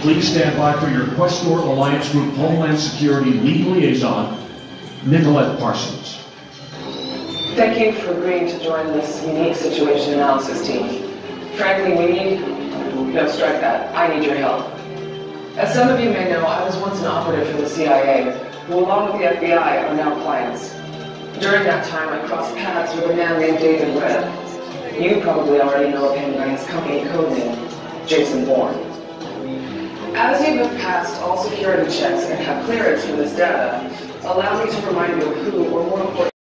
Please stand by for your Questor Alliance Group Homeland Security Lead Liaison, Nicolette Parsons. Thank you for agreeing to join this unique situation analysis team. Frankly, we need, no, strike that, I need your help. As some of you may know, I was once an operative for the CIA, who along with the FBI are now clients. During that time, I crossed paths with a man named David Webb. You probably already know of him by his company code name, Jason Bourne. As you have passed all security checks and have clearance for this data, allow me to remind you of who, or more important,